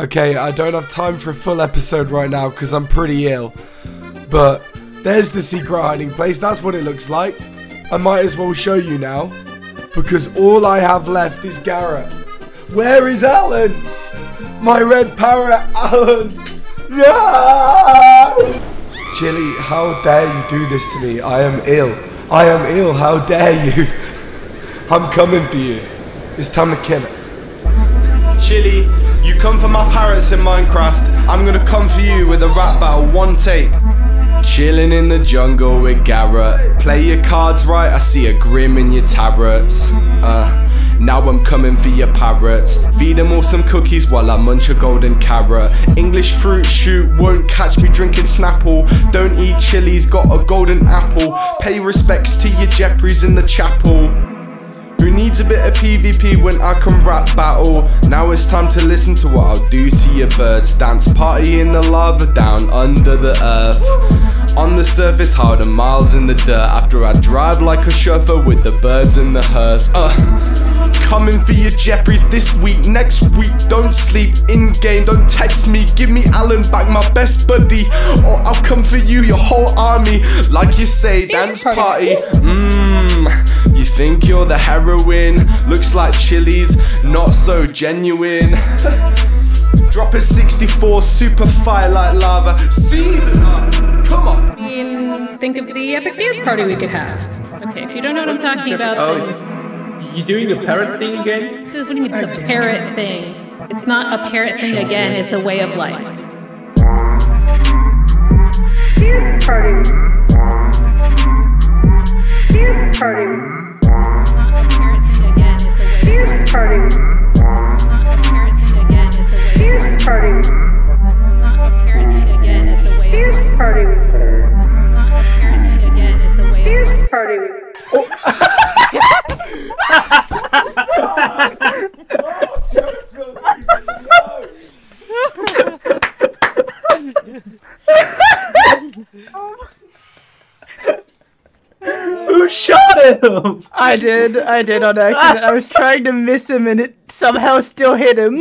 Okay, I don't have time for a full episode right now because I'm pretty ill. But there's the secret hiding place. That's what it looks like. I might as well show you now. Because all I have left is Garrett. Where is Alan? My red parrot, Alan! No! Chili, how dare you do this to me? I am ill. I am ill. How dare you? I'm coming for you. It's time to kill it. Chili, you come for my parrots in Minecraft. I'm gonna come for you with a rap battle, one take. Chilling in the jungle with Garrett. Play your cards right, I see a grim in your tarots. Uh, now I'm coming for your parrots. Feed them all some cookies while I munch a golden carrot. English fruit shoot won't catch me drinking Snapple. Don't eat chilies, got a golden apple. Pay respects to your Jeffries in the chapel. Who needs a bit of PvP when I can rap battle? Now it's time to listen to what I'll do to your birds. Dance party in the lava down under the earth. On the surface, harder miles in the dirt. After I drive like a chauffeur with the birds in the hearse. Uh, coming for you, Jeffries, this week, next week. Don't sleep in game, don't text me. Give me Alan back, my best buddy. Or I'll come for you, your whole army. Like you say, dance party. Mmm, you think you're the heroine? Looks like chilies, not so genuine. Drop a 64, super fire like lava. Season up, come on. Think of the epic dance party we could have. Okay, if you don't know what I'm talking about, oh. then Oh, you doing the parrot thing again? what do you mean the parrot thing? It's not a parrot thing again, it's a way of life. Dance party. Dance party. It's not a parrot thing again, it's a way of Dance life. party. It's not a parrot thing again, it's a way of Dance life. party. It's not a parrot thing again, it's a way of Dance life. party. It's not a parrot thing again, it's a way of Dance life. party. Who shot him? I did. I did on accident. I was trying to miss him and it somehow still hit him.